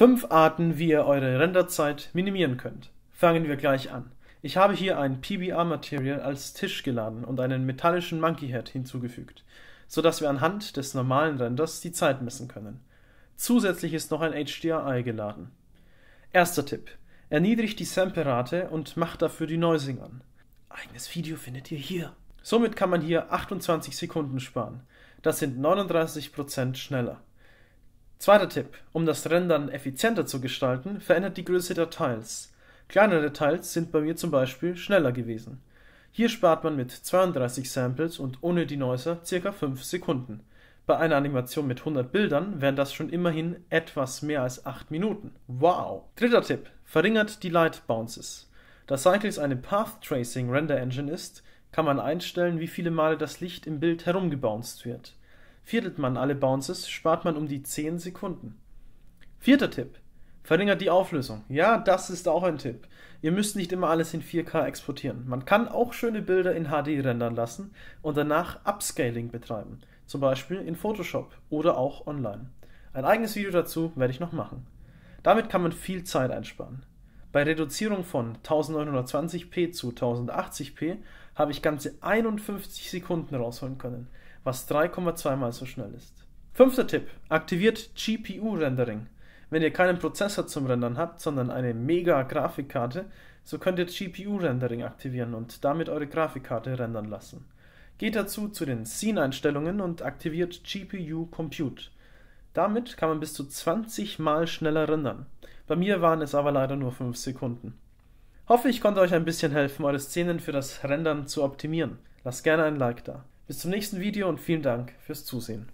Fünf Arten, wie ihr eure Renderzeit minimieren könnt. Fangen wir gleich an. Ich habe hier ein PBR-Material als Tisch geladen und einen metallischen Monkey Head hinzugefügt, so dass wir anhand des normalen Renders die Zeit messen können. Zusätzlich ist noch ein HDRI geladen. Erster Tipp. Erniedrigt die Sample-Rate und macht dafür die Noising an. Eigenes Video findet ihr hier. Somit kann man hier 28 Sekunden sparen. Das sind 39% schneller. Zweiter Tipp. Um das Rendern effizienter zu gestalten, verändert die Größe der Tiles. Kleinere Tiles sind bei mir zum Beispiel schneller gewesen. Hier spart man mit 32 Samples und ohne die Noiser ca. 5 Sekunden. Bei einer Animation mit 100 Bildern wären das schon immerhin etwas mehr als 8 Minuten. Wow! Dritter Tipp. Verringert die Light Bounces. Da Cycles eine Path Tracing Render Engine ist, kann man einstellen, wie viele Male das Licht im Bild herumgebounced wird. Viertelt man alle Bounces, spart man um die 10 Sekunden. Vierter Tipp. Verringert die Auflösung. Ja, das ist auch ein Tipp. Ihr müsst nicht immer alles in 4K exportieren. Man kann auch schöne Bilder in HD rendern lassen und danach Upscaling betreiben. Zum Beispiel in Photoshop oder auch online. Ein eigenes Video dazu werde ich noch machen. Damit kann man viel Zeit einsparen. Bei Reduzierung von 1920p zu 1080p habe ich ganze 51 Sekunden rausholen können, was 3,2 mal so schnell ist. Fünfter Tipp: Aktiviert GPU-Rendering. Wenn ihr keinen Prozessor zum Rendern habt, sondern eine mega Grafikkarte, so könnt ihr GPU-Rendering aktivieren und damit eure Grafikkarte rendern lassen. Geht dazu zu den Scene-Einstellungen und aktiviert GPU Compute. Damit kann man bis zu 20 mal schneller rendern. Bei mir waren es aber leider nur 5 Sekunden. Hoffe, ich konnte euch ein bisschen helfen, eure Szenen für das Rendern zu optimieren. Lasst gerne ein Like da. Bis zum nächsten Video und vielen Dank fürs Zusehen.